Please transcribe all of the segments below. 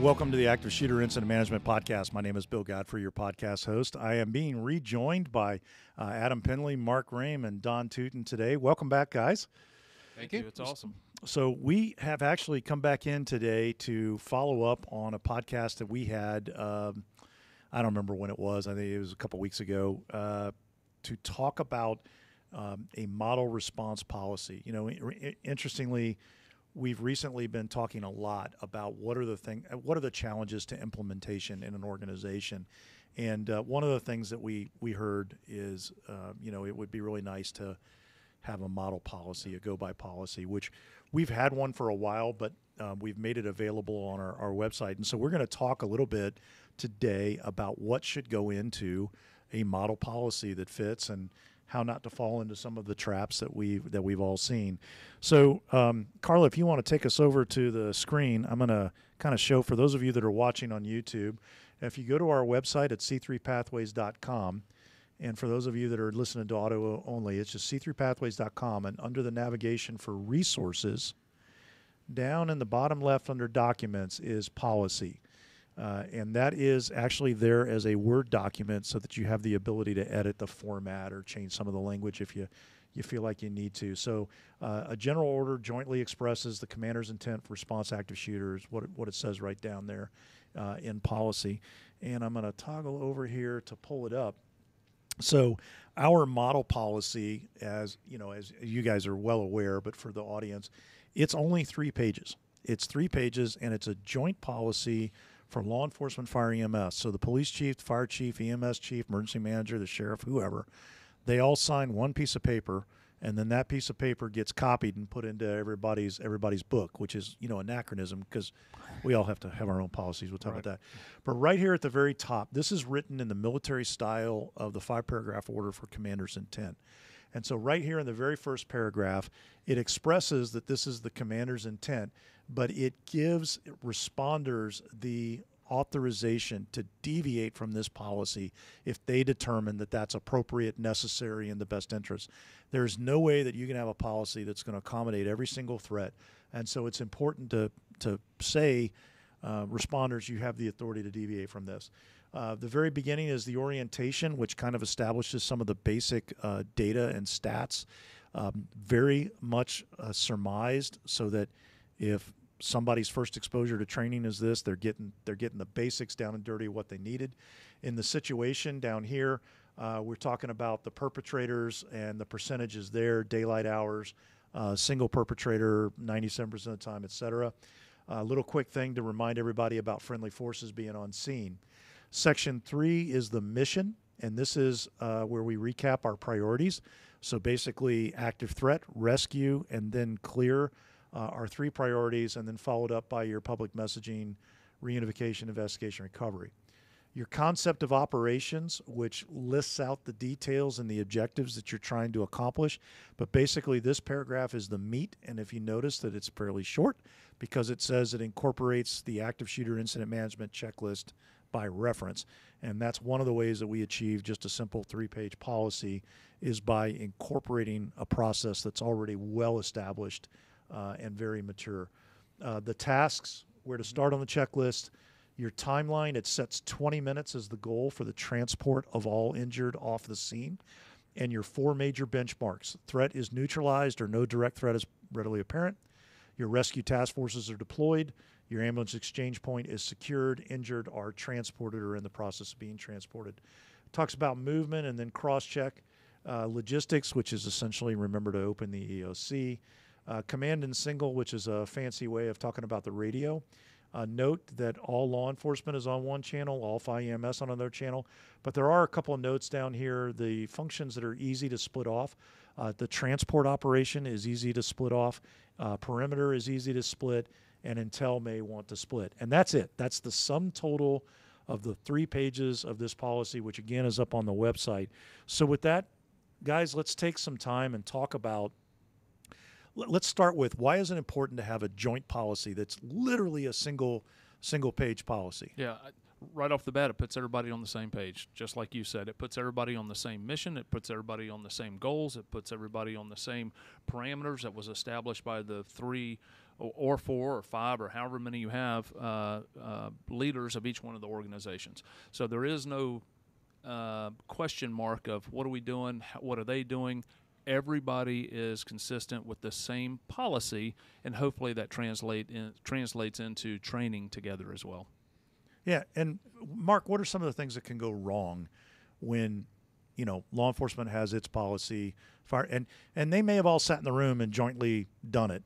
Welcome to the Active Shooter Incident Management Podcast. My name is Bill Godfrey, your podcast host. I am being rejoined by uh, Adam Pendley, Mark Rhame, and Don Tuten today. Welcome back, guys. Thank you. It's awesome. So, we have actually come back in today to follow up on a podcast that we had. Um, I don't remember when it was, I think it was a couple weeks ago, uh, to talk about um, a model response policy. You know, interestingly, we've recently been talking a lot about what are the thing, what are the challenges to implementation in an organization, and uh, one of the things that we we heard is, uh, you know, it would be really nice to have a model policy, a go by policy, which we've had one for a while, but um, we've made it available on our, our website. And so we're going to talk a little bit today about what should go into a model policy that fits and how not to fall into some of the traps that we've that we've all seen. So, um, Carla, if you want to take us over to the screen, I'm going to kind of show for those of you that are watching on YouTube. If you go to our website at c3pathways.com, and for those of you that are listening to audio only, it's just c3pathways.com, and under the navigation for resources, down in the bottom left under documents is policy. Uh, and that is actually there as a Word document so that you have the ability to edit the format or change some of the language if you, you feel like you need to. So, uh, a general order jointly expresses the commander's intent for response active shooters, what it, what it says right down there uh, in policy. And I'm going to toggle over here to pull it up. So, our model policy, as you know, as you guys are well aware, but for the audience, it's only three pages. It's three pages, and it's a joint policy for law enforcement, fire, EMS. So the police chief, the fire chief, EMS chief, emergency manager, the sheriff, whoever, they all sign one piece of paper, and then that piece of paper gets copied and put into everybody's everybody's book, which is you know anachronism because we all have to have our own policies. We'll talk Right. about that. But right here at the very top, this is written in the military style of the five paragraph order for commander's intent. And so, right here in the very first paragraph, it expresses that this is the commander's intent, but it gives responders the authorization to deviate from this policy if they determine that that's appropriate, necessary, and the best interest. There's no way that you can have a policy that's going to accommodate every single threat. And so, it's important to, to say, uh, responders, you have the authority to deviate from this. Uh, the very beginning is the orientation, which kind of establishes some of the basic uh, data and stats, um, very much uh, surmised, so that if somebody's first exposure to training is this, they're getting they're getting the basics down and dirty what they needed. In the situation down here, uh, we're talking about the perpetrators and the percentages there, daylight hours, uh, single perpetrator, 97% of the time, et cetera. A little quick thing to remind everybody about friendly forces being on scene. Section three is the mission, and this is uh, where we recap our priorities. So basically, active threat, rescue, and then clear Uh, are three priorities, and then followed up by your public messaging, reunification, investigation, recovery. Your concept of operations, which lists out the details and the objectives that you're trying to accomplish. But basically, this paragraph is the meat. And if you notice that it's fairly short because it says it incorporates the active shooter incident management checklist by reference. And that's one of the ways that we achieve just a simple three page policy is by incorporating a process that's already well established uh, and very mature. Uh, the tasks, where to start on the checklist, your timeline, it sets 20 minutes as the goal for the transport of all injured off the scene. And your four major benchmarks threat is neutralized or no direct threat is readily apparent. Your rescue task forces are deployed. Your ambulance exchange point is secured. Injured are transported or in the process of being transported. Talks about movement and then cross check. Uh, logistics, which is essentially remember to open the EOC. Uh, command and signal, which is a fancy way of talking about the radio. Uh, note that all law enforcement is on one channel, all fire EMS on another channel, but there are a couple of notes down here. The functions that are easy to split off. Uh, the transport operation is easy to split off. Uh, perimeter is easy to split, and Intel may want to split. And that's it. That's the sum total of the three pages of this policy, which again is up on the website. So with that, guys, let's take some time and talk about let's start with why is it important to have a joint policy that's literally a single single page policy Yeah, right off the bat, it puts everybody on the same page. Just like you said, it puts everybody on the same mission. It puts everybody on the same goals. It puts everybody on the same parameters that was established by the three or, four or five or however many you have uh, uh, leaders of each one of the organizations. So there is no uh, question mark of what are we doing, what are they doing. Everybody is consistent with the same policy, and hopefully that translate in, translates into training together as well. Yeah, and Mark, what are some of the things that can go wrong when you know law enforcement has its policy, fire, and and they may have all sat in the room and jointly done it,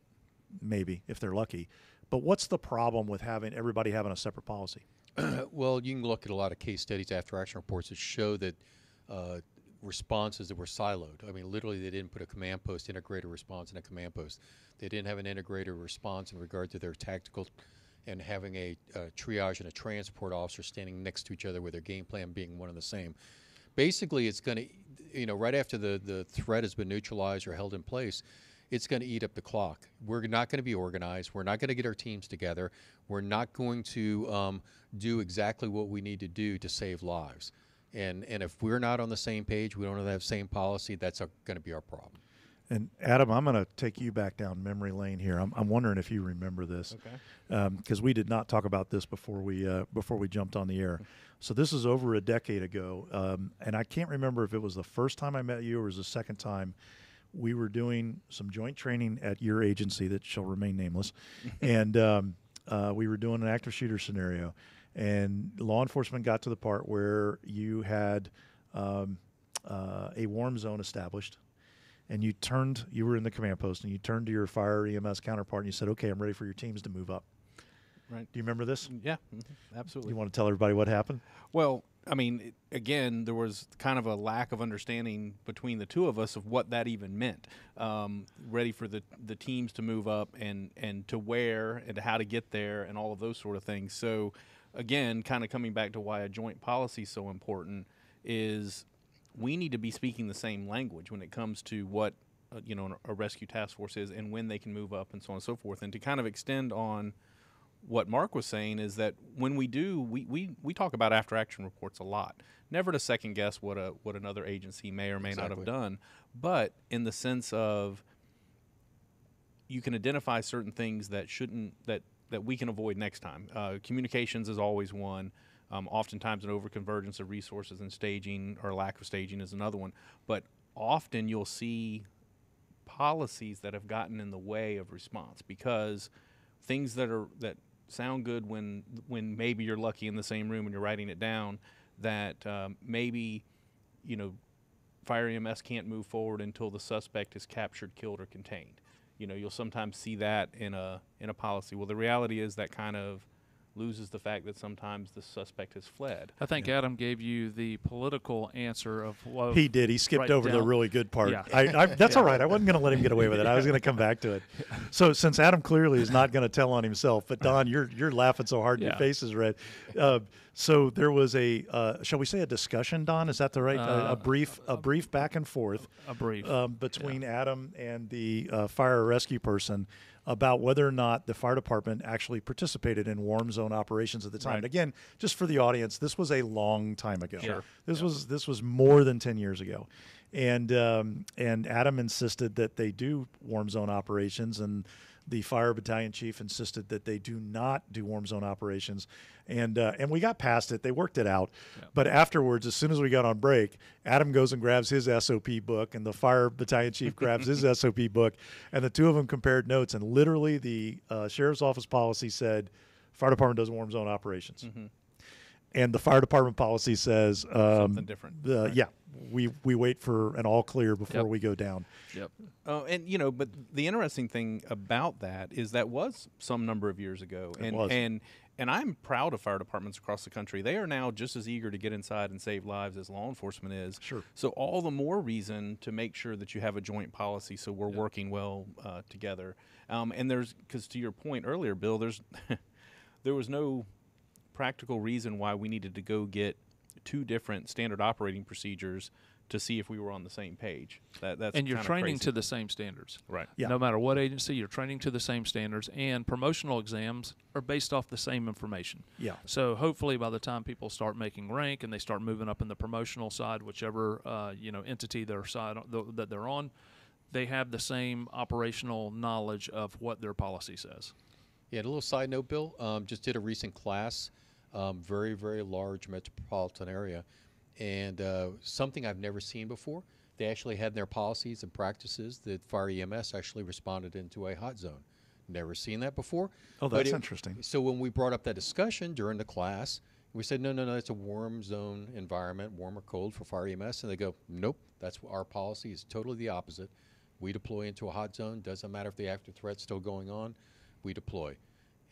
maybe if they're lucky. But what's the problem with having everybody having a separate policy? well, you can look at a lot of case studies after action reports that show that uh, responses that were siloed. I mean, literally, they didn't put a command post, integrated response in a command post. They didn't have an integrated response in regard to their tactical and having a, a triage and a transport officer standing next to each other with their game plan being one and the same. Basically, it's going to, you know, right after the, the threat has been neutralized or held in place, it's going to eat up the clock. We're not going to be organized. We're not going to get our teams together. We're not going to um, do exactly what we need to do to save lives. And, and if we're not on the same page, we don't have the same policy, that's going to be our problem. And Adam, I'm going to take you back down memory lane here. I'm, I'm wondering if you remember this, because um, we did not talk about this before we uh, before we jumped on the air. So this is over a decade ago, um, and I can't remember if it was the first time I met you or was the second time. We were doing some joint training at your agency that shall remain nameless, and um, uh, we were doing an active shooter scenario, and law enforcement got to the part where you had um, uh, a warm zone established and you turned you were in the command post and you turned to your fire EMS counterpart and you said, "Okay, I'm ready for your teams to move up." Right. Do you remember this? Yeah, mm-hmm, absolutely. You want to tell everybody what happened? Well, I mean, it, again, there was kind of a lack of understanding between the two of us of what that even meant. Um, ready for the the teams to move up and and to where and how to get there and all of those sort of things. So, again, kind of coming back to why a joint policy is so important is we need to be speaking the same language when it comes to what uh, you know a rescue task force is and when they can move up and so on and so forth. And to kind of extend on what Mark was saying is that when we do, we, we, we talk about after action reports a lot. Never to second guess what a what another agency may or may exactly. not have done, but in the sense of you can identify certain things that shouldn't that that we can avoid next time. Uh, communications is always one. Um, oftentimes, an overconvergence of resources and staging or lack of staging is another one. But often, you'll see policies that have gotten in the way of response because things that are that sound good when when maybe you're lucky in the same room and you're writing it down that um, maybe you know fire EMS can't move forward until the suspect is captured, killed, or contained. You know, you'll sometimes see that in a in a policy. Well, the reality is that kind of loses the fact that sometimes the suspect has fled. I think yeah. Adam gave you the political answer of what he did. He skipped right over down. the really good part. Yeah. I, I, that's yeah. all right. I wasn't going to let him get away with it. I was going to come back to it. So since Adam clearly is not going to tell on himself, but Don, you're you're laughing so hard, your face is red. Uh, so there was a, uh, shall we say, a discussion, Don? Is that the right? Uh, a, brief, a brief back and forth. A brief um, between Adam and the uh, fire rescue person about whether or not the fire department actually participated in warm zone operations at the time. Right. And again, just for the audience, this was a long time ago. Sure. This was this was more than ten years ago, and um, and Adam insisted that they do warm zone operations and the fire battalion chief insisted that they do not do warm zone operations, and uh, and we got past it. They worked it out, yeah. but afterwards, as soon as we got on break, Adam goes and grabs his SOP book, and the fire battalion chief grabs his SOP book, and the two of them compared notes. And literally, the uh, sheriff's office policy said, "Fire department does warm zone operations." Mm-hmm and the fire department policy says um, something different. Uh, right. Yeah, we we wait for an all clear before yep. we go down. Yep. Uh, and you know, but the interesting thing about that is that was some number of years ago, it and was. and and I'm proud of fire departments across the country. They are now just as eager to get inside and save lives as law enforcement is. Sure. So all the more reason to make sure that you have a joint policy, so we're yep. working well uh, together. Um, and there's because to your point earlier, Bill, there's there was no practical reason why we needed to go get two different standard operating procedures to see if we were on the same page. That, that's and you're training crazy. to the same standards. Right. Yeah. No matter what agency, you're training to the same standards, and promotional exams are based off the same information. Yeah. So hopefully, by the time people start making rank and they start moving up in the promotional side, whichever uh, you know entity their side that they're on, they have the same operational knowledge of what their policy says. Yeah, and a little side note, Bill. Um, just did a recent class, um, very, very large metropolitan area, and uh, something I've never seen before. They actually had in their policies and practices that fire EMS actually responded into a hot zone. Never seen that before. Oh, that's it- interesting. So when we brought up that discussion during the class, we said, no, no, no, it's a warm zone environment, warm or cold for fire EMS. And they go, nope, that's our policy is totally the opposite. We deploy into a hot zone. Doesn't matter if the active threat's still going on, we deploy.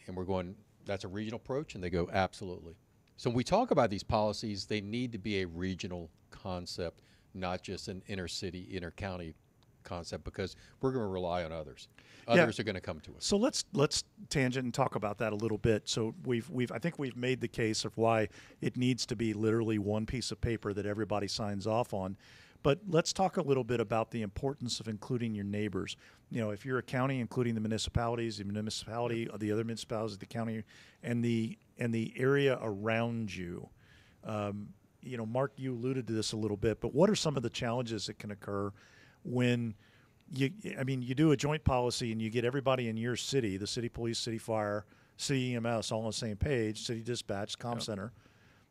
And we're going, that's a regional approach. And they go, absolutely. So when we talk about these policies, they need to be a regional concept, not just an inner city, inner county concept, because we're going to rely on others. Yeah. Others are going to come to us. So let's let's tangent and talk about that a little bit. So we've we've I think we've made the case of why it needs to be literally one piece of paper that everybody signs off on. But let's talk a little bit about the importance of including your neighbors. You know, if you're a county, including the municipalities, the municipality, the other municipalities, the county, and the and the area around you. Um, you know, Mark, you alluded to this a little bit, but what are some of the challenges that can occur when you, I mean, you do a joint policy and you get everybody in your city, the city police, city fire, city EMS, all on the same page, city dispatch, comm center.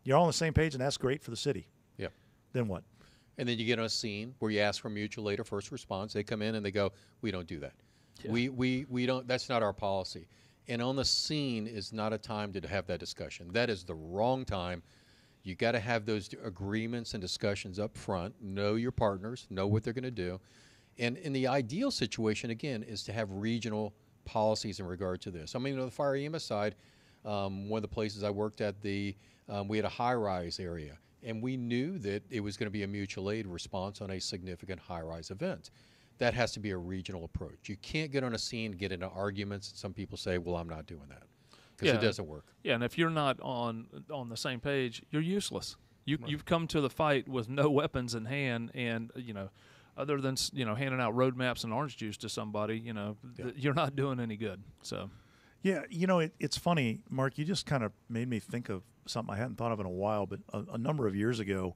You're all on the same page, and that's great for the city. Yeah. Then what? And then you get on a scene where you ask for mutual aid or first response. They come in and they go, "We don't do that. We, we we don't. That's not our policy." And on the scene is not a time to have that discussion. That is the wrong time. You got to have those agreements and discussions up front. Know your partners. Know what they're going to do. And in the ideal situation, again, is to have regional policies in regard to this. I mean, on the fire EMS side, um, one of the places I worked at, the um, we had a high-rise area, and we knew that it was going to be a mutual aid response on a significant high-rise event. That has to be a regional approach. You can't get on a scene, get into arguments, and some people say, "Well, I'm not doing that," because Yeah. it doesn't work. Yeah, and if you're not on on the same page, you're useless. You you've come to the fight with no weapons in hand, and you know, other than you know handing out road maps and orange juice to somebody, you know, th- you're not doing any good. So Yeah, you know, it, it's funny, Mark. You just kind of made me think of something I hadn't thought of in a while. But a, a number of years ago,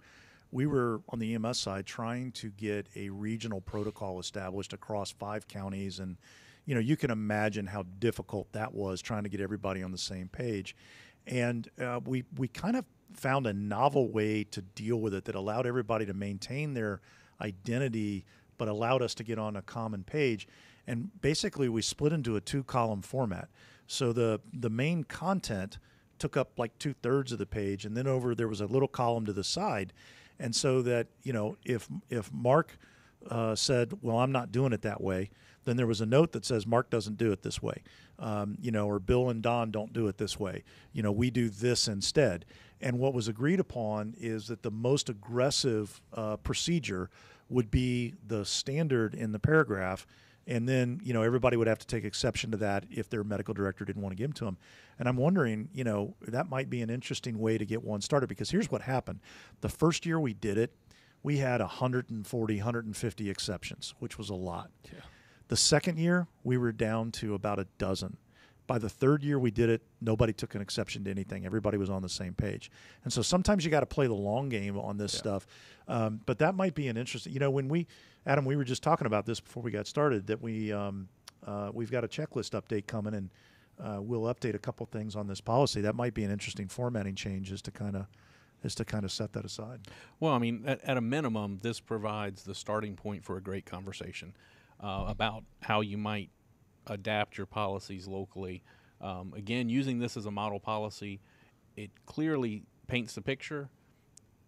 we were on the EMS side trying to get a regional protocol established across five counties, and you know, you can imagine how difficult that was trying to get everybody on the same page. And uh, we we kind of found a novel way to deal with it that allowed everybody to maintain their identity, but allowed us to get on a common page. And basically, we split into a two column format. So the the main content took up like two thirds of the page, and then over there was a little column to the side, and so that you know if if Mark uh, said, "Well, I'm not doing it that way," then there was a note that says Mark doesn't do it this way, um, you know, or Bill and Don don't do it this way. You know, we do this instead. And what was agreed upon is that the most aggressive uh, procedure would be the standard in the paragraph and then you know everybody would have to take exception to that if their medical director didn't want to give them to them and i'm wondering you know that might be an interesting way to get one started because here's what happened. The first year we did it we had 140 150 exceptions which was a lot. Yeah. the second year we were down to about a dozen by the third year we did it nobody took an exception to anything. Everybody was on the same page. And so sometimes you got to play the long game on this stuff. Um, but that might be an interesting you know when we adam we were just talking about this before we got started that we um, uh, we've got a checklist update coming and uh, we'll update a couple things on this policy. That might be an interesting formatting change just to kind of is to kind of set that aside. Well, I mean, at, at a minimum, this provides the starting point for a great conversation uh, about how you might adapt your policies locally. Um, again, using this as a model policy, it clearly paints the picture,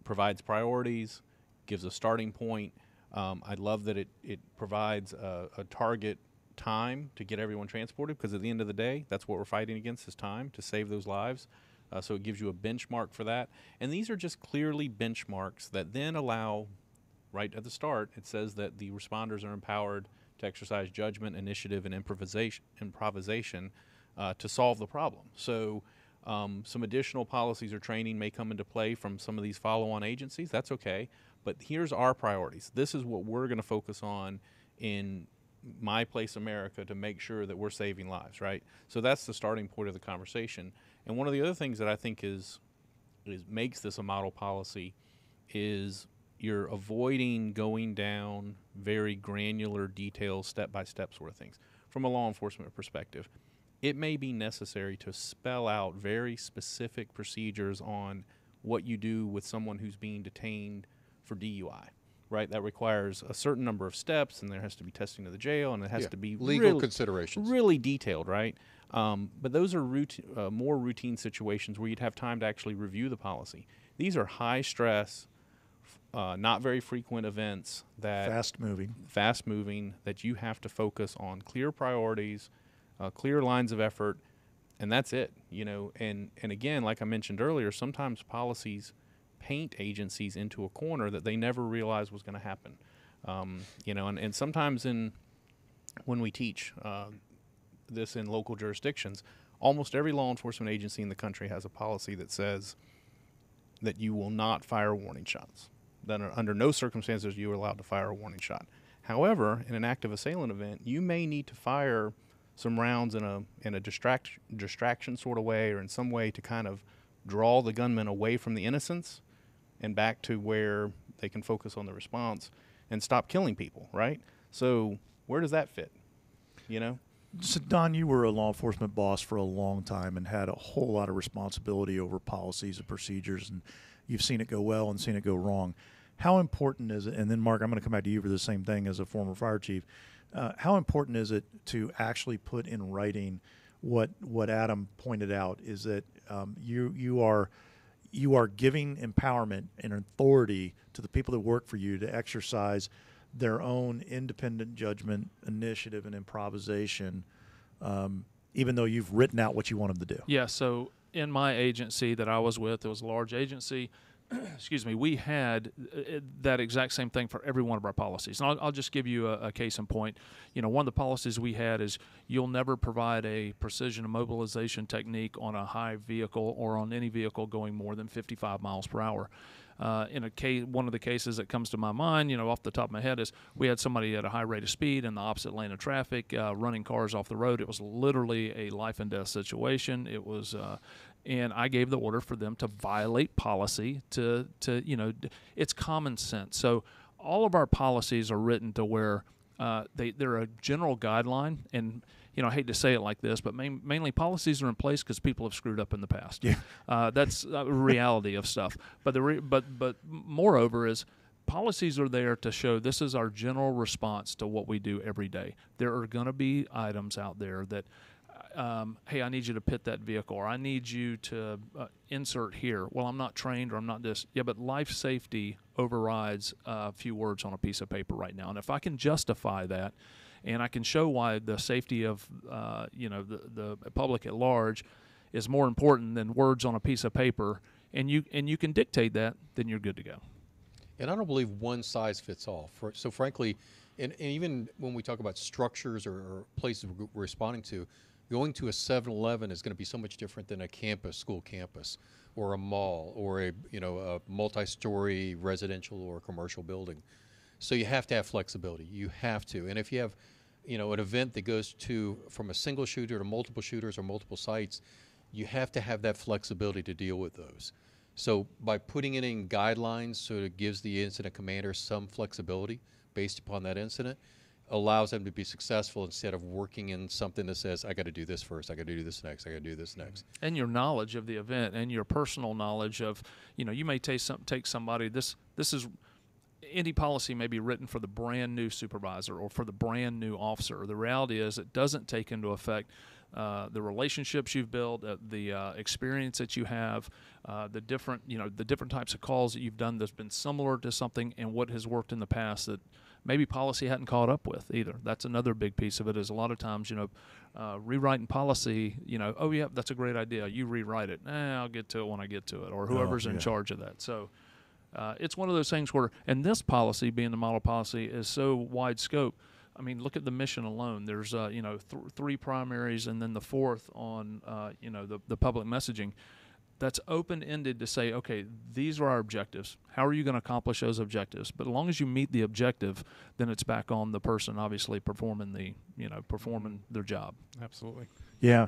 provides priorities, gives a starting point. Um, I love that it, it provides a, a target time to get everyone transported because at the end of the day, that's what we're fighting against is time to save those lives. Uh, so it gives you a benchmark for that. And these are just clearly benchmarks that then allow, right at the start, it says that the responders are empowered to exercise judgment, initiative, and improvisation, improvisation uh, to solve the problem. So um, some additional policies or training may come into play from some of these follow-on agencies. That's okay. But here's our priorities. This is what we're going to focus on in my place America to make sure that we're saving lives, right? So that's the starting point of the conversation. And one of the other things that I think is is makes this a model policy is you're avoiding going down very granular, detailed, step by step sort of things. From a law enforcement perspective, it may be necessary to spell out very specific procedures on what you do with someone who's being detained for DUI. Right, that requires a certain number of steps, and there has to be testing to the jail, and it has Yeah, to be legal really- considerations. really detailed, right? Um, but those are routine, uh, more routine situations where you'd have time to actually review the policy. These are high stress, uh, not very frequent events that Fast moving. fast moving that you have to focus on clear priorities, uh, clear lines of effort, and that's it. You know, and and again, like I mentioned earlier, sometimes policies paint agencies into a corner that they never realized was going to happen. Um, you know, and, and sometimes in when we teach uh, this in local jurisdictions, almost every law enforcement agency in the country has a policy that says that you will not fire warning shots. That under no circumstances you are allowed to fire a warning shot. However, in an active assailant event, you may need to fire some rounds in a in a distract distraction sort of way or in some way to kind of draw the gunman away from the innocents and back to where they can focus on the response and stop killing people, right? So, where does that fit? You know? So Don, you were a law enforcement boss for a long time and had a whole lot of responsibility over policies and procedures, and you've seen it go well and seen it go wrong. How important is it? And then, Mark, I'm going to come back to you for the same thing as a former fire chief. Uh, how important is it to actually put in writing what what Adam pointed out? Is that um, you you are you are giving empowerment and authority to the people that work for you to exercise their own independent judgment, initiative, and improvisation, um, even though you've written out what you want them to do. Yeah. So in my agency that I was with, it was a large agency. excuse me. We had uh, that exact same thing for every one of our policies. And I'll, I'll just give you a, a case in point. You know, one of the policies we had is you'll never provide a precision immobilization technique on a high vehicle or on any vehicle going more than 55 miles per hour. Uh, in a case, one of the cases that comes to my mind, you know, off the top of my head, is we had somebody at a high rate of speed in the opposite lane of traffic, uh, running cars off the road. It was literally a life and death situation. It was, uh, and I gave the order for them to violate policy. To, to you know, it's common sense. So all of our policies are written to where uh, they they're a general guideline and you know, I hate to say it like this, but main, mainly policies are in place because people have screwed up in the past. Yeah. Uh, that's a reality of stuff. But the re- but but moreover is policies are there to show this is our general response to what we do every day. There are going to be items out there that. Um, hey, I need you to pit that vehicle, or I need you to uh, insert here. Well, I'm not trained, or I'm not this. Yeah, but life safety overrides uh, a few words on a piece of paper right now. And if I can justify that, and I can show why the safety of uh, you know the, the public at large is more important than words on a piece of paper, and you and you can dictate that, then you're good to go. And I don't believe one size fits all. For, so, frankly, and, and even when we talk about structures or, or places we're responding to, going to a 7 Eleven is going to be so much different than a campus, school campus, or a mall, or a, you know, a multi story residential or commercial building. So, you have to have flexibility. You have to. And if you have, you know, an event that goes to from a single shooter to multiple shooters or multiple sites, you have to have that flexibility to deal with those. So by putting it in guidelines, so it gives the incident commander some flexibility based upon that incident, allows them to be successful instead of working in something that says, I got to do this first, I got to do this next, I got to do this next. and your knowledge of the event and your personal knowledge of you know you may take some take somebody this this is any policy may be written for the brand new supervisor or for the brand new officer the reality is it doesn't take into effect uh, the relationships you've built, uh, the uh, experience that you have, uh, the different you know the different types of calls that you've done that's been similar to something, and what has worked in the past that maybe policy hadn't caught up with either. That's another big piece of it. Is a lot of times you know uh, rewriting policy. You know, oh yeah, that's a great idea. You rewrite it. Nah, I'll get to it when I get to it, or whoever's in yeah. charge of that. So. Uh, it's one of those things where, and this policy, being the model policy, is so wide scope. I mean, look at the mission alone. There's, uh, you know, th- three primaries, and then the fourth on, uh, you know, the the public messaging. That's open ended to say, okay, these are our objectives. How are you going to accomplish those objectives? But as long as you meet the objective, then it's back on the person, obviously performing the, you know, performing their job. Absolutely. Yeah.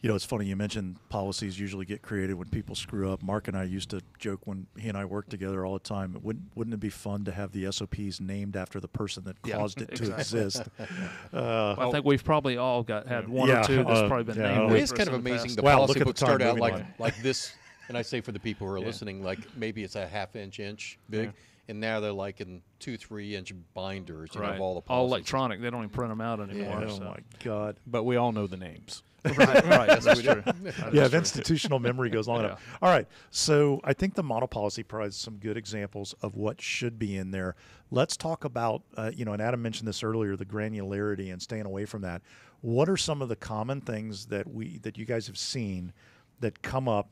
You know, it's funny you mentioned policies usually get created when people screw up. Mark and I used to joke when he and I worked together all the time. Wouldn't wouldn't it be fun to have the SOPs named after the person that Yeah, caused it to exactly. exist? Uh, Well, I think we've probably all got had one Yeah, or two that's uh, probably been yeah, named. Oh, It with is us kind of in the amazing. The Wow, policy at would time, start out like on. like this, and I say for the people who are listening, like maybe it's a half inch inch big, and now they're like in two three inch binders. You know, right. of all the all electronic. They don't even print them out anymore. oh so. my God. But we all know the names. Right, right. That's true. That yeah, if institutional memory goes long enough. All right. So I think the model policy provides some good examples of what should be in there. Let's talk about, uh, you know, and Adam mentioned this earlier, the granularity and staying away from that. What are some of the common things that we that you guys have seen that come up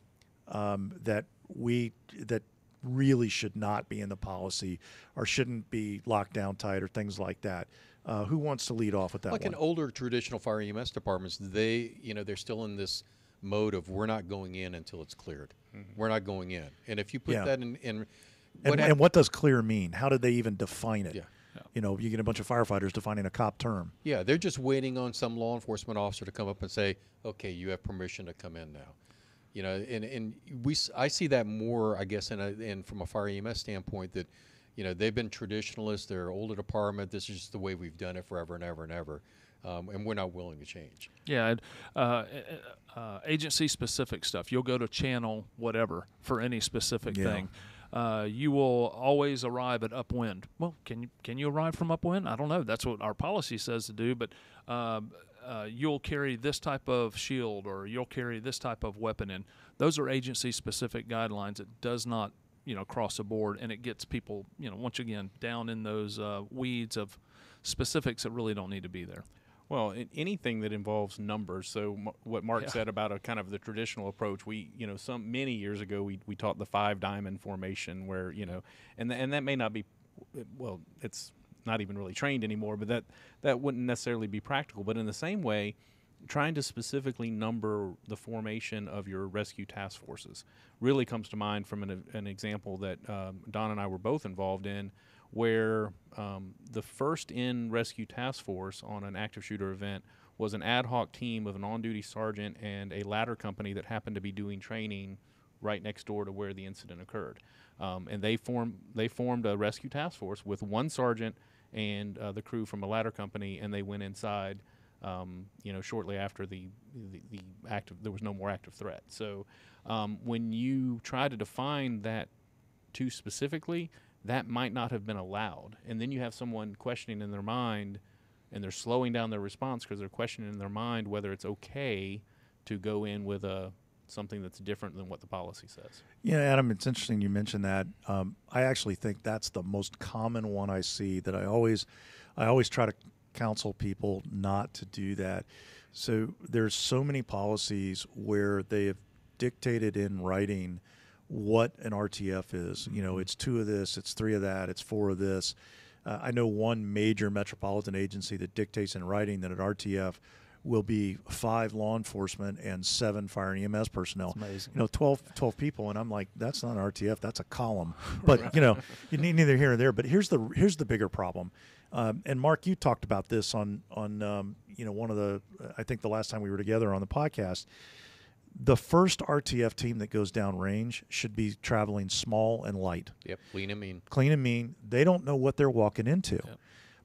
um, that we that really should not be in the policy or shouldn't be locked down tight or things like that? Uh, who wants to lead off with that like one? in older traditional fire EMS departments, they you know they're still in this mode of we're not going in until it's cleared. We're not going in, and if you put Yeah. that in, in and, what hap- and what does clear mean? How did they even define it? Yeah. You know, you get a bunch of firefighters defining a cop term. Yeah, they're just waiting on some law enforcement officer to come up and say, "Okay, you have permission to come in now." You know, and and we s- I see that more, I guess, in a, in from a fire EMS standpoint that, you know, they've been traditionalists. They're older department. This is just the way we've done it forever and ever and ever, um, and we're not willing to change. Yeah, uh, uh, agency specific stuff. You'll go to channel whatever for any specific Yeah. thing. Uh, you will always arrive at upwind. Well, can you can you arrive from upwind? I don't know. That's what our policy says to do, but um, uh, you'll carry this type of shield or you'll carry this type of weapon in. Those are agency specific guidelines. It does not you know across the board, and it gets people you know once again down in those uh, weeds of specifics that really don't need to be there. Well, in anything that involves numbers. So m- what Mark Yeah. said about a kind of the traditional approach, we you know some many years ago we, we taught the five diamond formation where you know and th- and that may not be well it's not even really trained anymore, but that that wouldn't necessarily be practical. But in the same way, trying to specifically number the formation of your rescue task forces really comes to mind from an, an example that um, Don and I were both involved in, where um, the first in rescue task force on an active shooter event was an ad hoc team of an on duty sergeant and a ladder company that happened to be doing training right next door to where the incident occurred. Um, and they formed they formed a rescue task force with one sergeant and uh, the crew from a ladder company, and they went inside. Um, you know, shortly after the, the the active, there was no more active threat. So, um, when you try to define that too specifically, that might not have been allowed. And then you have someone questioning in their mind, and they're slowing down their response because they're questioning in their mind whether it's okay to go in with a something that's different than what the policy says. Yeah, Adam, it's interesting you mentioned that. Um, I actually think that's the most common one I see that I always, I always try to counsel people not to do that. So there's so many policies where they have dictated in writing what an RTF is. You know, it's two of this, it's three of that, it's four of this. Uh, I know one major metropolitan agency that dictates in writing that an RTF will be five law enforcement and seven fire and EMS personnel. amazing. You know, 12, 12 people, and I'm like, that's not an RTF, that's a column. But you know, you need neither here nor there. But here's the here's the bigger problem. Um, and Mark, you talked about this on on um, you know one of the I think the last time we were together on the podcast. The first RTF team that goes down range should be traveling small and light Yep, lean and mean. clean and mean. They don't know what they're walking into. Yep.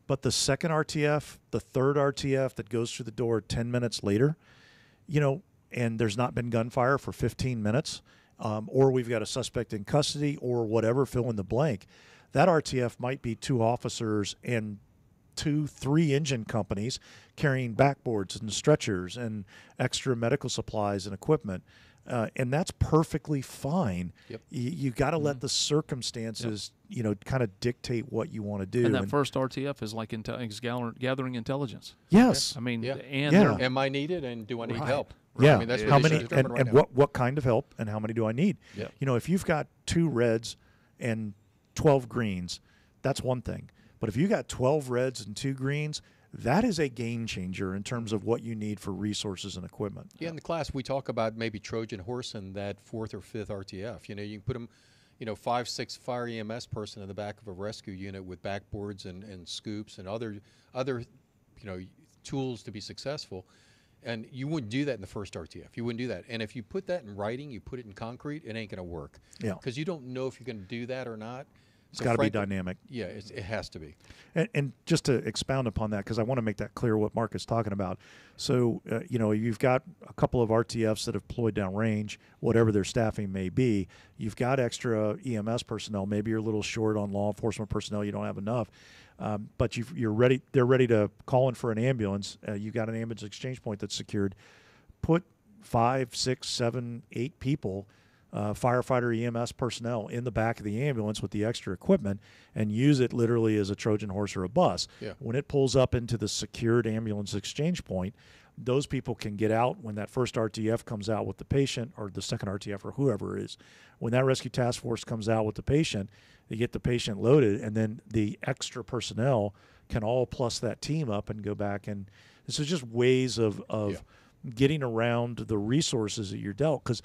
But the second RTF, the third RTF that goes through the door 10 minutes later, you know, and there's not been gunfire for 15 minutes, um, or we've got a suspect in custody, or whatever, fill in the blank, that RTF might be two officers and two, three engine companies carrying backboards and stretchers and extra medical supplies and equipment. Uh, and that's perfectly fine. Yep. You, you got to let the circumstances, you know, kind of dictate what you want to do. And that first RTF is like intel- is gathering intelligence. yes. I mean, Yeah. and Yeah. Am I needed, and do I need Right. help? Yeah. I mean, that's how many and, right and what what kind of help and how many do I need? Yeah. You know, if you've got two reds and 12 greens, that's one thing. But if you got 12 reds and two greens, that is a game changer in terms of what you need for resources and equipment. Yeah, in the class we talk about maybe Trojan horse and that fourth or fifth RTF. You know, you can put them, you know, five, six fire EMS person in the back of a rescue unit with backboards and, and scoops and other other, you know, tools to be successful. And you wouldn't do that in the first RTF. You wouldn't do that. And if you put that in writing, you put it in concrete, it ain't going to work. Yeah. Because you don't know if you're going to do that or not. It's got to be dynamic. Yeah, it's, it has to be. And, and just to expound upon that, because I want to make that clear what Mark is talking about. So, uh, you know, you've got a couple of RTFs that have deployed downrange, whatever their staffing may be. You've got extra EMS personnel. Maybe you're a little short on law enforcement personnel. You don't have enough. Um, but you are ready. They're ready to call in for an ambulance. Uh, you've got an ambulance exchange point that's secured. Put five, six, seven, eight people uh, firefighter EMS personnel in the back of the ambulance with the extra equipment and use it literally as a Trojan horse or a bus. Yeah. When it pulls up into the secured ambulance exchange point, those people can get out when that first RTF comes out with the patient or the second RTF or whoever it is. When that rescue task force comes out with the patient, they get the patient loaded and then the extra personnel can all plus that team up and go back and this is just ways of, of Yeah. getting around the resources that you're dealt because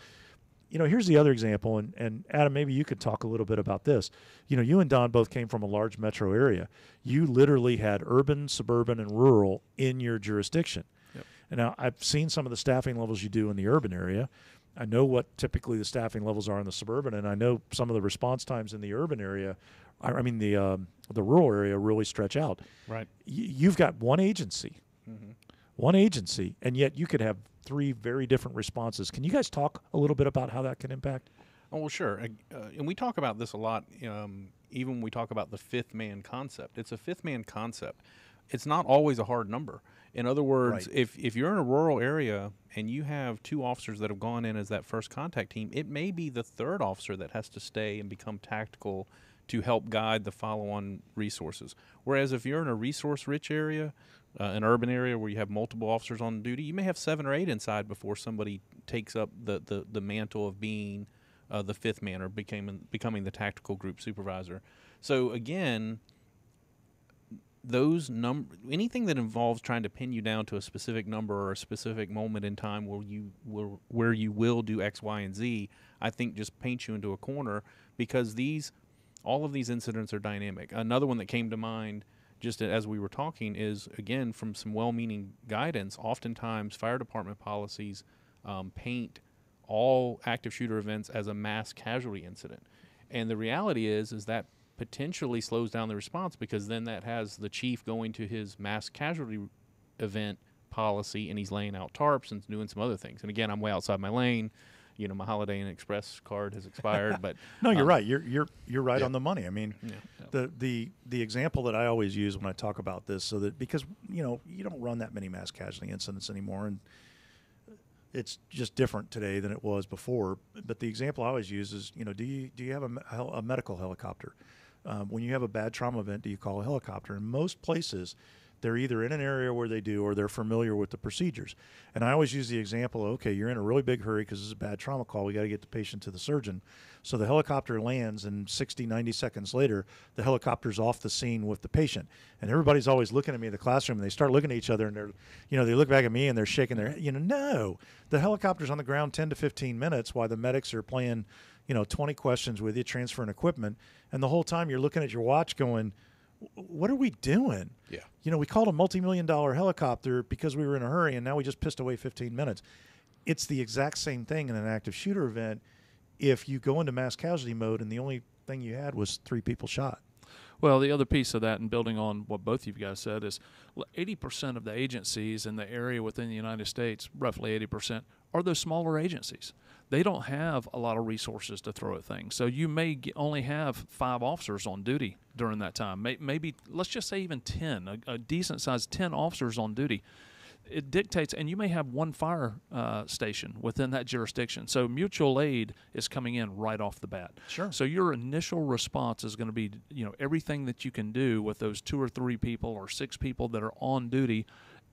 you know, here's the other example, and, and Adam, maybe you could talk a little bit about this. You know, you and Don both came from a large metro area. You literally had urban, suburban, and rural in your jurisdiction. Yep. And now I've seen some of the staffing levels you do in the urban area. I know what typically the staffing levels are in the suburban, and I know some of the response times in the urban area. I, I mean, the um, the rural area really stretch out. Right. Y- you've got one agency, one agency, and yet you could have three very different responses. Can you guys talk a little bit about how that can impact? Oh, well, sure. Uh, and we talk about this a lot, um, even when we talk about the fifth man concept. It's a fifth man concept. It's not always a hard number. In other words, Right. if, if you're in a rural area and you have two officers that have gone in as that first contact team, it may be the third officer that has to stay and become tactical to help guide the follow on resources. Whereas if you're in a resource rich area, uh, an urban area where you have multiple officers on duty, you may have seven or eight inside before somebody takes up the, the, the mantle of being uh, the fifth man or becoming becoming the tactical group supervisor. So again, those number anything that involves trying to pin you down to a specific number or a specific moment in time where you will where you will do X, Y, and Z, I think just paints you into a corner because these all of these incidents are dynamic. Another one that came to mind just as we were talking is again from some well-meaning guidance. Oftentimes, fire department policies um, paint all active shooter events as a mass casualty incident, and the reality is is that potentially slows down the response because then that has the chief going to his mass casualty event policy and he's laying out tarps and doing some other things. And again, I'm way outside my lane. You know, my Holiday Inn Express card has expired, but No, you're um, right. You're you're you're right yeah. on the money. I mean, the the the example that I always use when I talk about this, so that because you know you don't run that many mass casualty incidents anymore, and it's just different today than it was before. But the example I always use is, you know, do you do you have a, a medical helicopter? Um, when you have a bad trauma event, do you call a helicopter? In most places, they're either in an area where they do or they're familiar with the procedures. And I always use the example okay, you're in a really big hurry because it's a bad trauma call. We got to get the patient to the surgeon. So the helicopter lands, and 60, 90 seconds later, the helicopter's off the scene with the patient. And everybody's always looking at me in the classroom, and they start looking at each other, and they're, you know, they look back at me and they're shaking their, you know, no, the helicopter's on the ground 10 to 15 minutes while the medics are playing, you know, 20 questions with you, transferring equipment. And the whole time you're looking at your watch going, what are we doing? Yeah. You know, we called a multi-million dollar helicopter because we were in a hurry, and now we just pissed away 15 minutes. It's the exact same thing in an active shooter event. If you go into mass casualty mode and the only thing you had was three people shot. Well, the other piece of that, and building on what both of you guys said, is 80% of the agencies in the area within the United States, roughly 80%, are those smaller agencies. They don't have a lot of resources to throw at things. So you may only have five officers on duty during that time. Maybe, let's just say even 10, a, a decent sized 10 officers on duty it dictates, and you may have one fire uh, station within that jurisdiction. So mutual aid is coming in right off the bat. Sure. So your initial response is going to be, you know, everything that you can do with those two or three people or six people that are on duty,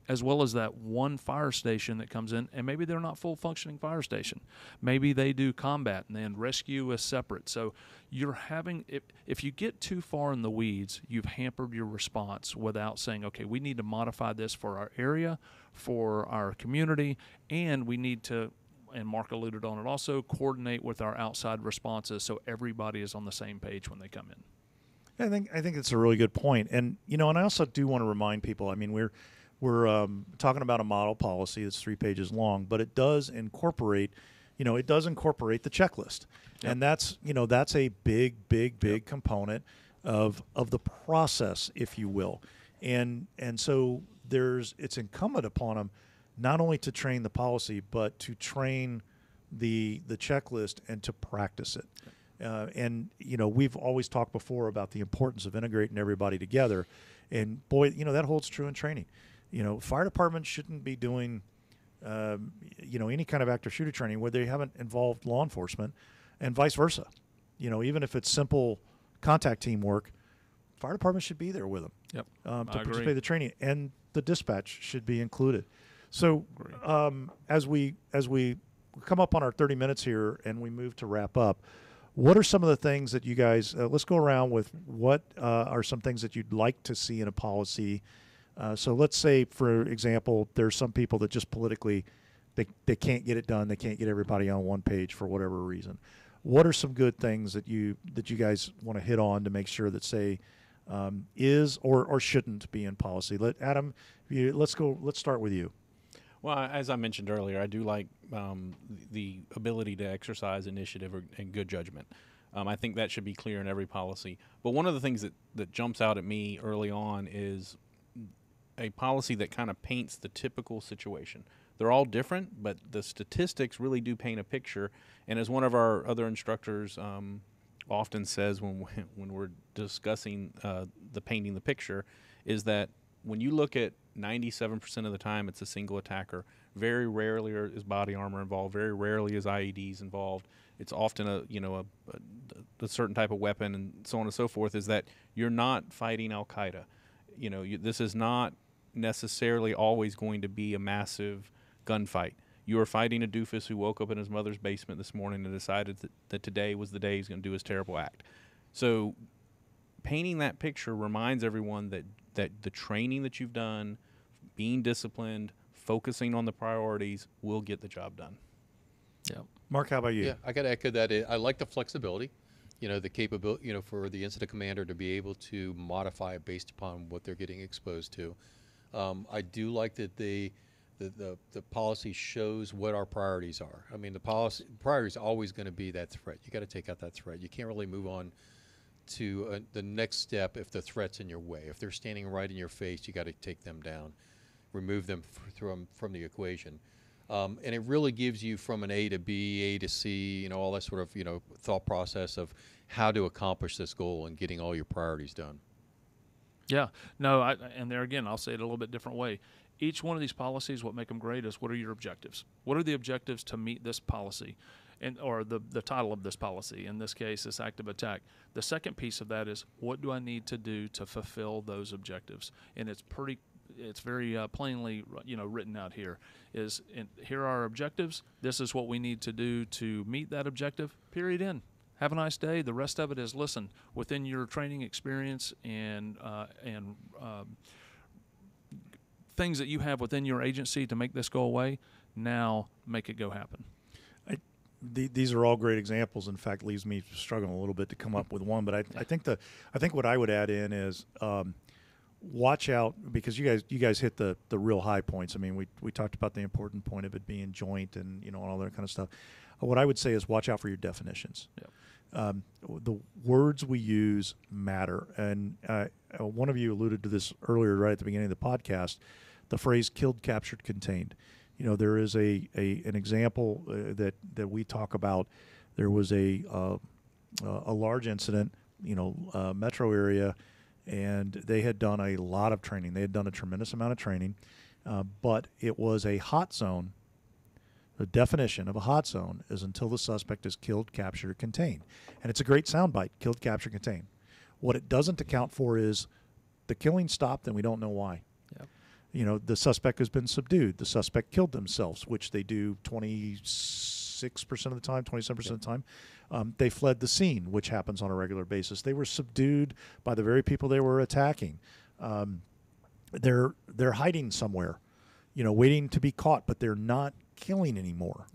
as well as that one fire station that comes in, and maybe they're not full functioning fire station. Maybe they do combat and then rescue is separate. So you're having if if you get too far in the weeds, you've hampered your response without saying, okay, we need to modify this for our area, for our community, and we need to and Mark alluded on it also, coordinate with our outside responses so everybody is on the same page when they come in. I think I think it's a really good point, and you know, and I also do want to remind people. I mean, we're we're um, talking about a model policy that's three pages long, but it does incorporate, you know, it does incorporate the checklist, and that's you know that's a big, big, big component of of the process, if you will, and and so there's it's incumbent upon them not only to train the policy but to train the the checklist and to practice it. Uh, and you know we've always talked before about the importance of integrating everybody together, and boy, you know that holds true in training. You know, fire departments shouldn't be doing, um, you know, any kind of active shooter training where they haven't involved law enforcement, and vice versa. You know, even if it's simple contact team work, fire department should be there with them Yep. um, to I agree. participate in the training, and the dispatch should be included. So, um, as we as we come up on our thirty minutes here, and we move to wrap up, what are some of the things that you guys? Uh, let's go around with what uh, are some things that you'd like to see in a policy. Uh, so, let's say, for example, there's some people that just politically they they can't get it done. They can't get everybody on one page for whatever reason. What are some good things that you that you guys want to hit on to make sure that say um, is or or shouldn't be in policy? Let Adam, you, let's go. Let's start with you. Well, as I mentioned earlier, I do like um, the ability to exercise initiative or, and good judgment. Um, I think that should be clear in every policy. But one of the things that, that jumps out at me early on is a policy that kind of paints the typical situation. They're all different, but the statistics really do paint a picture. And as one of our other instructors um, often says when we, when we're discussing uh, the painting the picture, is that when you look at 97% of the time it's a single attacker. Very rarely is body armor involved. Very rarely is IEDs involved. It's often a you know a, a, a certain type of weapon and so on and so forth. Is that you're not fighting Al Qaeda? You know you, this is not necessarily always going to be a massive gunfight. You are fighting a doofus who woke up in his mother's basement this morning and decided that, that today was the day he's going to do his terrible act. So painting that picture reminds everyone that that the training that you've done, being disciplined, focusing on the priorities will get the job done. Yeah. Mark, how about you? Yeah, I got to echo that. I- I like the flexibility, you know, the capability, you know, for the incident commander to be able to modify it based upon what they're getting exposed to. Um, I do like that the, the, the, the policy shows what our priorities are. I mean, the policy priority is always going to be that threat. You got to take out that threat. You can't really move on to uh, the next step if the threat's in your way. If they're standing right in your face, you got to take them down, remove them from from the equation. Um, and it really gives you from an A to B, A to C, you know, all that sort of you know thought process of how to accomplish this goal and getting all your priorities done. Yeah, no, I, and there again, I'll say it a little bit different way. Each one of these policies, what make them great is what are your objectives? What are the objectives to meet this policy, and or the the title of this policy? In this case, this active attack. The second piece of that is what do I need to do to fulfill those objectives? And it's pretty, it's very uh, plainly, you know, written out here. Is and here are our objectives. This is what we need to do to meet that objective. Period. In have a nice day. The rest of it is listen within your training experience and uh, and um, things that you have within your agency to make this go away. Now make it go happen. the, these are all great examples. In fact, leaves me struggling a little bit to come up with one. But I, I think the I think what I would add in is um, watch out because you guys you guys hit the the real high points. I mean, we we talked about the important point of it being joint and you know all that kind of stuff. What I would say is watch out for your definitions. Yep. Um, the words we use matter, and uh, uh, one of you alluded to this earlier, right at the beginning of the podcast. The phrase "killed, captured, contained." You know, there is a, a an example uh, that that we talk about. There was a uh, uh, a large incident, you know, uh, metro area, and they had done a lot of training. They had done a tremendous amount of training, but it was a hot zone. The definition of a hot zone is until the suspect is killed, captured, or contained, and it's a great soundbite: killed, captured, contained. What it doesn't account for is the killing stopped, and we don't know why Yep. you know, the suspect has been subdued. The suspect killed themselves, which they do 26% of the time, 27% of the time. Um, they fled the scene, which happens on a regular basis. They were subdued by the very people they were attacking. Um, they're they're hiding somewhere, you know, waiting to be caught, but they're not killing anymore.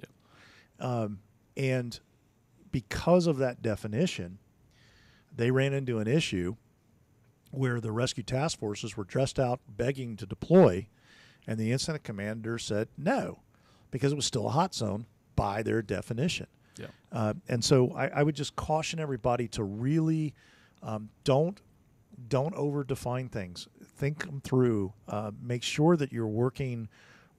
Um, and because of that definition, they ran into an issue where the rescue task forces were dressed out begging to deploy And the incident commander said no, because it was still a hot zone by their definition. Yeah. Uh, and so I, I would just caution everybody to really um, don't don't over define things. Think them through. Uh, make sure that you're working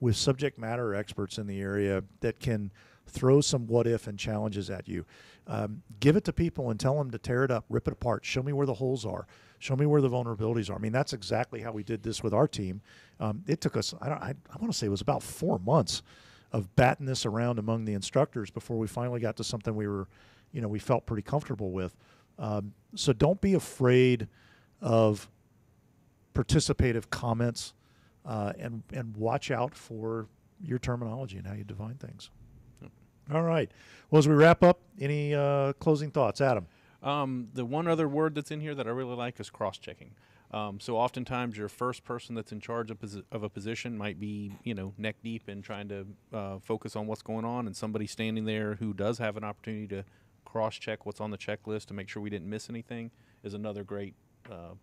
with subject matter experts in the area that can throw some what if and challenges at you. Um, give it to people and tell them to tear it up, rip it apart, show me where the holes are, show me where the vulnerabilities are. I mean, that's exactly how we did this with our team. Um, it took us, I, don't, I, I want to say it was about four months of batting this around among the instructors before we finally got to something we were, you know, we felt pretty comfortable with. Um, so don't be afraid of participative comments uh, and and watch out for your terminology and how you define things. All right. Well, as we wrap up, any uh, closing thoughts, Adam? Um, the one other word that's in here that I really like is cross-checking. Um, so oftentimes your first person that's in charge of, posi- of a position might be, you know, neck deep in trying to uh, focus on what's going on, and somebody standing there who does have an opportunity to cross-check what's on the checklist to make sure we didn't miss anything is another great uh,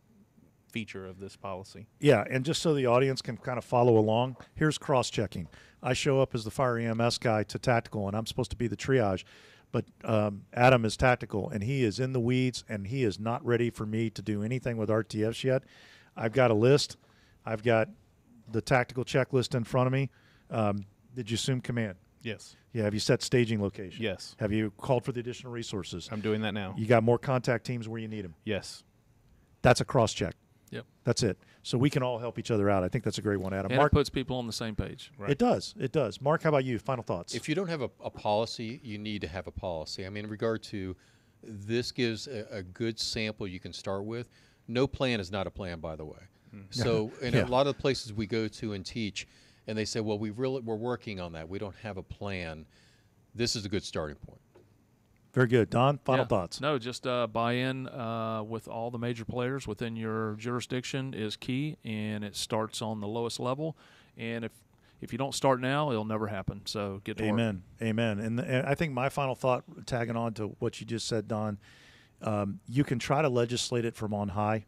feature of this policy. Yeah, and just so the audience can kind of follow along, here's cross checking. I show up as the fire EMS guy to tactical, and I'm supposed to be the triage. But um, Adam is tactical, and he is in the weeds, and he is not ready for me to do anything with RTFs yet. I've got a list. I've got the tactical checklist in front of me. Um, did you assume command? Yes. Yeah. Have you set staging location? Yes. Have you called for the additional resources? I'm doing that now. You got more contact teams where you need them. yes. That's a cross check. Yep. That's it. So we can all help each other out. I think that's a great one, Adam. And Mark, it puts people on the same page. Right. It does. It does. Mark, how about you? Final thoughts. If you don't have a, a policy, you need to have a policy. I mean, in regard to this gives a, a good sample you can start with. No plan is not a plan, by the way. Mm-hmm. So, in Yeah. a lot of the places we go to and teach, and they say, "Well, we really we're working on that. We don't have a plan." This is a good starting point. Very good. Don, final Yeah. thoughts. No, just uh, buy in uh, with all the major players within your jurisdiction is key, and it starts on the lowest level. And if if you don't start now, it'll never happen. So get to work. Amen. Amen. And, and I think my final thought, tagging on to what you just said, Don, um, you can try to legislate it from on high,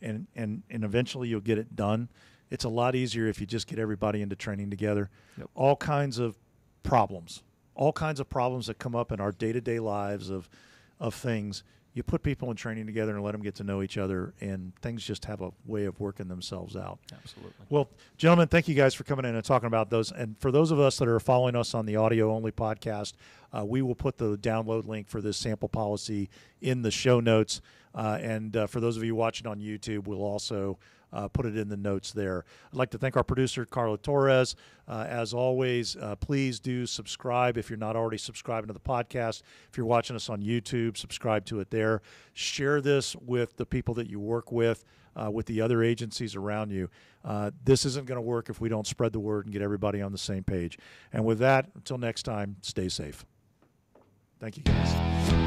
and, and, and eventually you'll get it done. It's a lot easier if you just get everybody into training together. Yep. All kinds of problems, all kinds of problems that come up in our day to day lives of, of things. You put people in training together and let them get to know each other, and things just have a way of working themselves out. Absolutely. Well, gentlemen, thank you guys for coming in and talking about those. And for those of us that are following us on the audio only podcast, uh, we will put the download link for this sample policy in the show notes. Uh, and uh, for those of you watching on YouTube, we'll also uh, put it in the notes there. I'd like to thank our producer, Carla Torres. Uh, as always, uh, please do subscribe if you're not already subscribing to the podcast. If you're watching us on YouTube, subscribe to it there. Share this with the people that you work with, uh, with the other agencies around you. Uh, this isn't going to work if we don't spread the word and get everybody on the same page. And with that, until next time, stay safe. Thank you, guys.